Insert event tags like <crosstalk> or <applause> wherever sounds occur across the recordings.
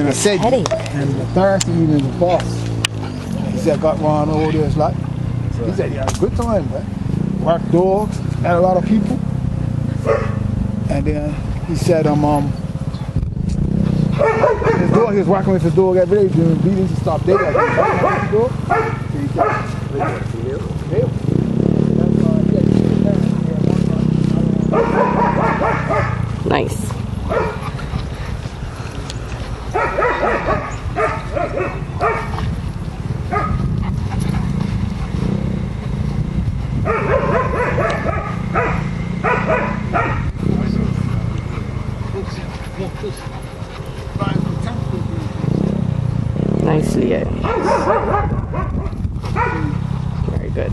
and I said, Headache. and the Thursday evening the boss. He said, got Ron all this, like, he said, he had a good time, man. Worked dogs, had a lot of people. And then he said, um, um, his dog, he was working with his dog every day, doing beatings and stuff. They got his dog. So he got- Yeah. That's, uh, yeah, he was there. Yeah, one time. Nice. Nice, Leo. Very good.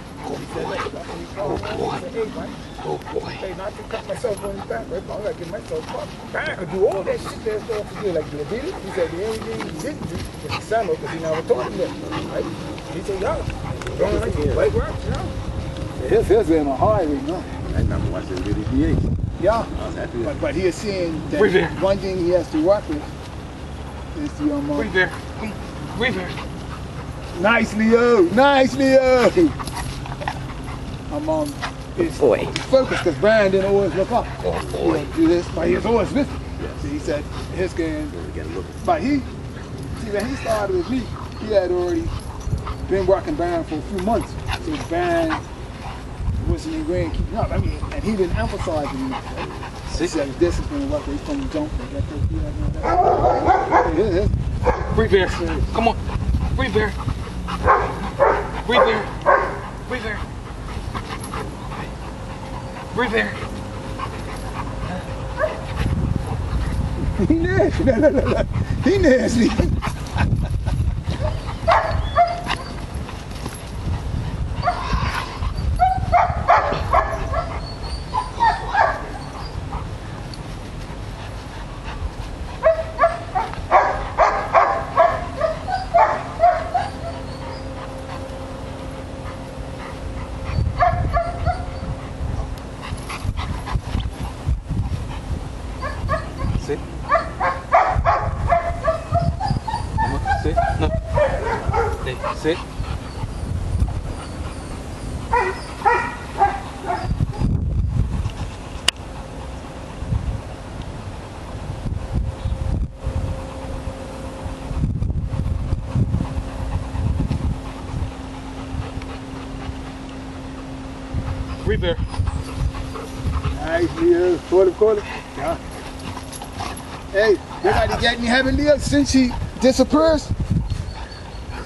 have Boy. one. So he said, "Look, that's what he called me." He said, "Hey, man, Oh boy. Hey, not to cut myself on his back, right? But I gotta get myself fucked. I do all that shit that's all for you. Like, you did it? He said, the only thing he didn't do was the sandal because he never told him that, right? He said, yo, don't like play work, you know? His, his in a highway, no? I never watched the video. Yeah. I was happy But, but he is saying that there. one thing he has to work with is the, um, Wait there. Come. Wait there. nice Leo, nice Leo. I'm, um, it's Boy. focus because Brian didn't always look up. Oh boy. know, do this, but he was always listening. So he said his game to get a look. But he, see, when he started with me, he had already been working band for a few months. So his band wasn't ingrained keeping up. I mean, and he didn't emphasize it enough. He said discipline work, he's from jump. Like he had. His- his- Breathe there. Come on. Breathe there. Breathe there. Breathe there. Breathe. He nasty. No, no, no, no. He nasty. Sit. Come on. No. Hey. Breathe there. Nice, Leo. Call him. Yeah. Hey, you got to get me having Leo since he disappears.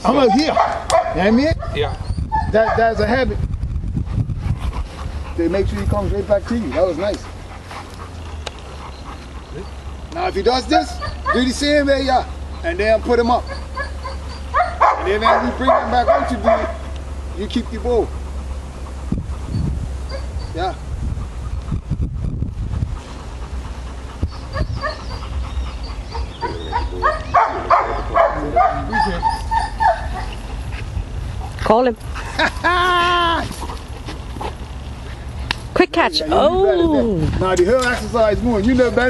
I'm out here. You know what I mean? Yeah. That that's a habit. They make sure he comes right back to you. That was nice. Now if he does this, do the same way, yeah, and then put him up. And then as we bring him back out to do, you keep the ball. Yeah. Call him. <laughs> Quick catch. Yeah, you do better than Oh. Now the hill exercise more. You know better.